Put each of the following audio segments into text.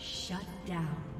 Shut down.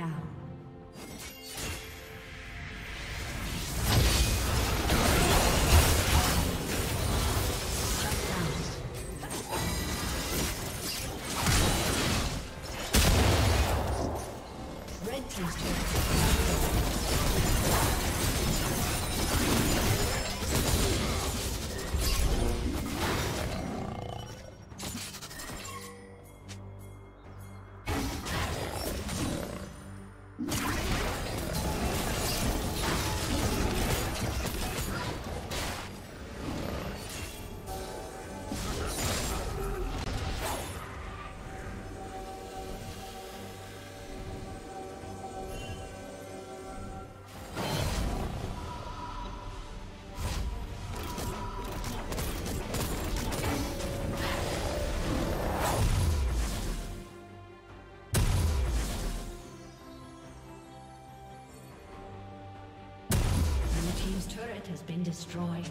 down. Has been destroyed.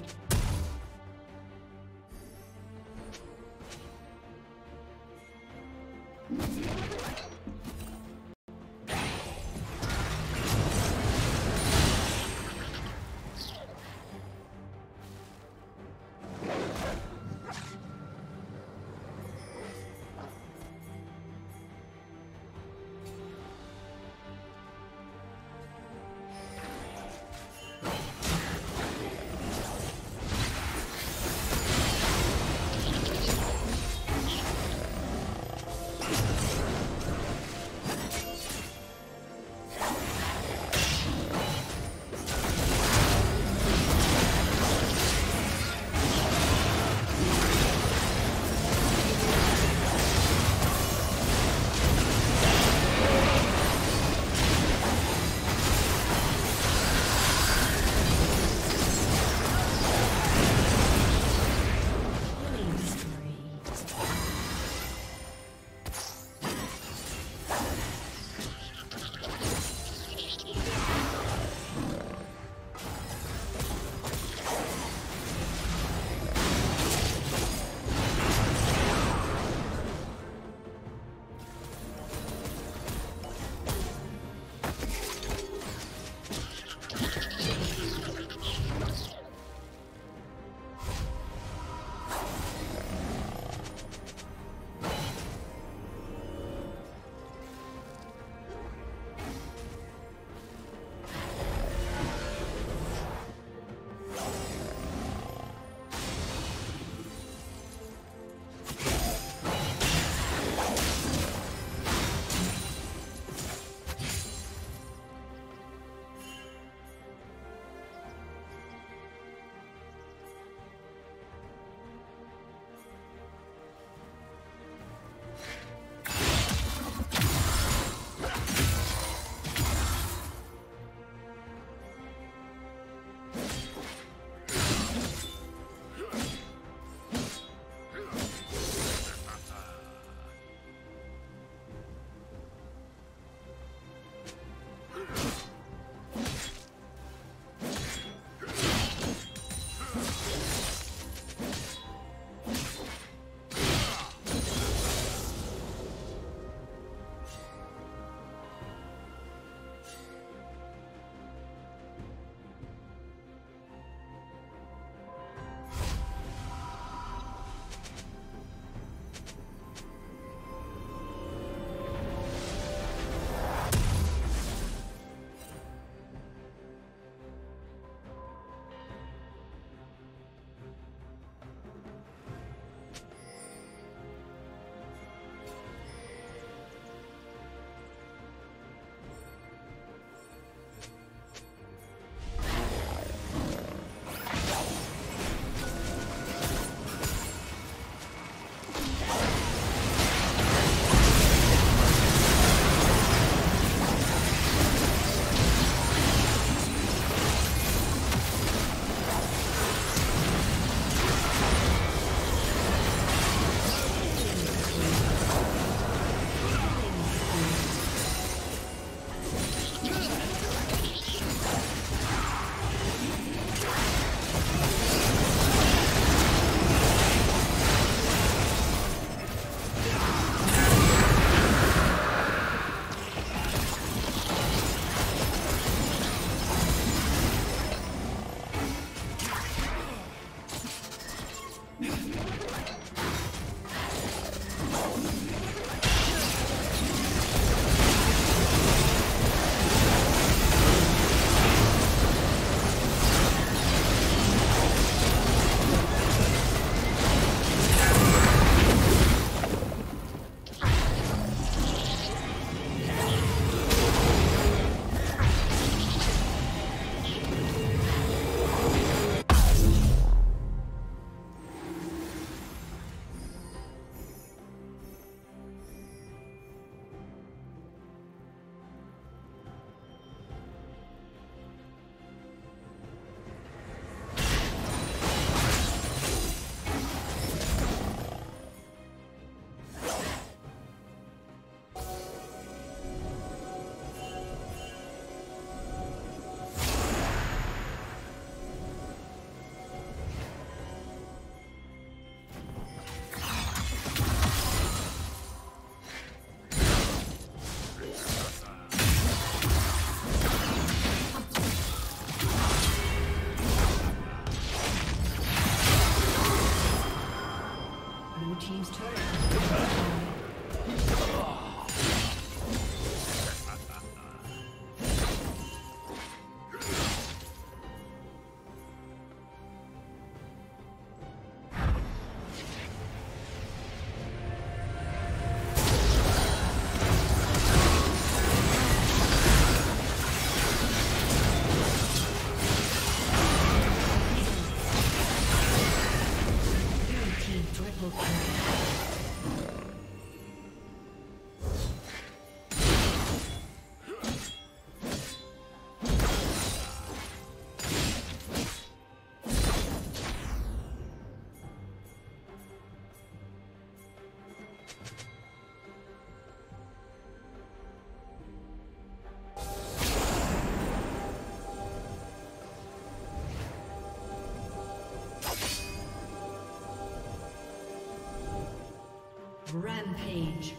Rampage.